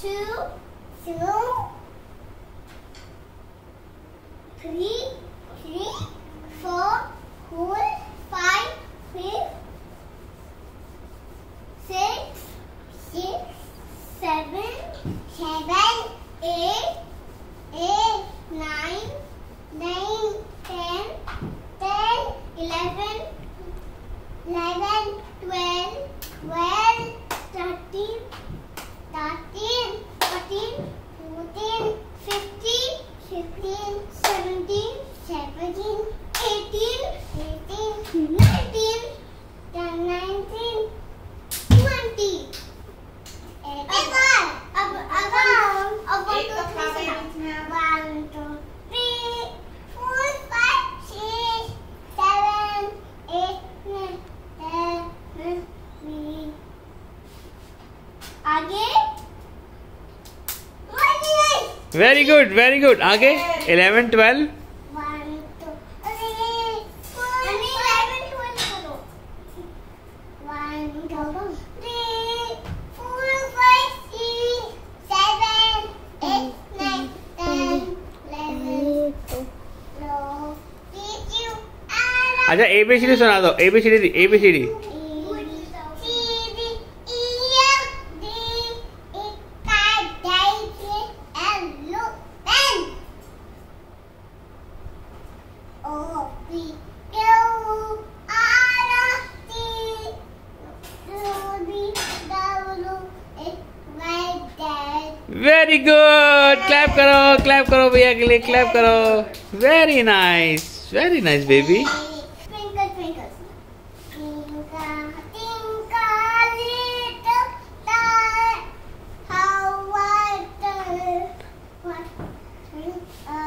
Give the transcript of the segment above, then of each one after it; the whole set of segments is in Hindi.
two, two, three, very good very good आगे eleven twelve One, two, three, four, eleven, twelve very good clap करो क्लैप करो भैया के लिए क्लैप करो very nice very nice baby Twinkle,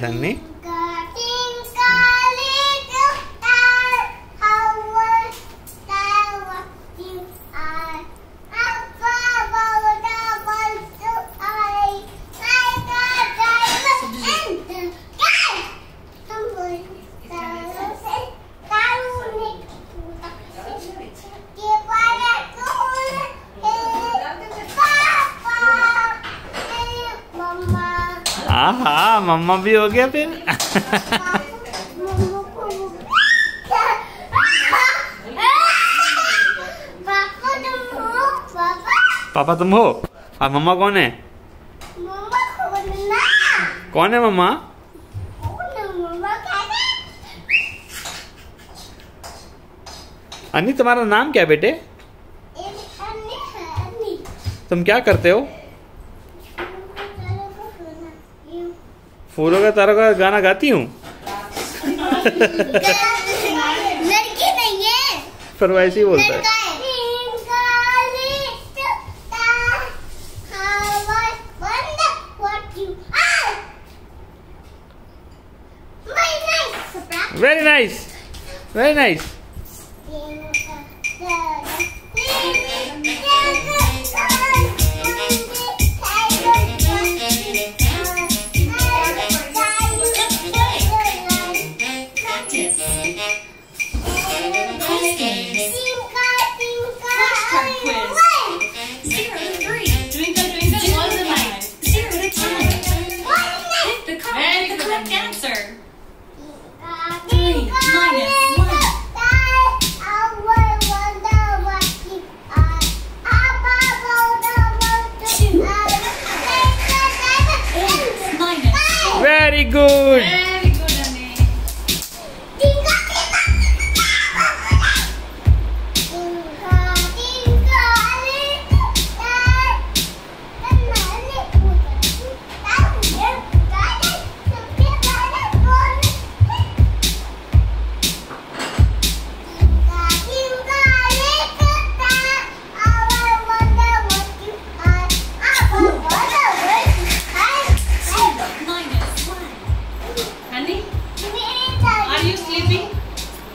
very nice हाँ मम्मा भी हो गया फिर। पापा तुम हो? पापा पापा तुम हो और मम्मा कौन है? कौन है मम्मा? अन्नी तुम्हारा नाम क्या बेटे? है अन्य तुम क्या करते हो? फूलों का तारों का गाना गाती हूँ है ही बोलता है you are? Very nice.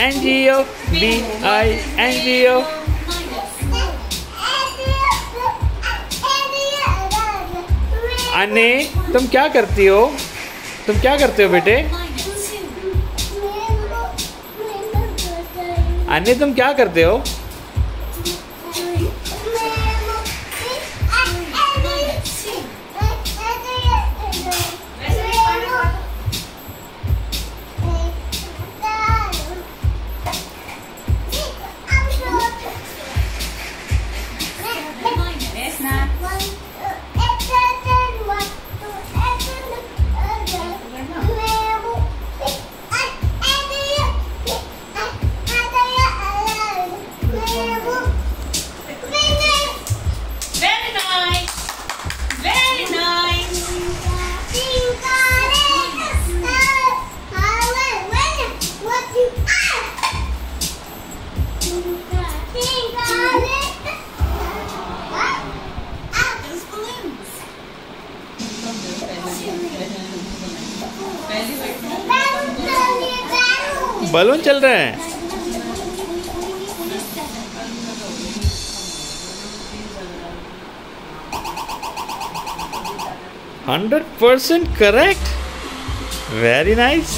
N G O B I N G अने, तुम क्या करती हो? तुम क्या करते हो बेटे? अने, तुम क्या करते हो? बलून चल रहे हैं। Hundred percent correct. Very nice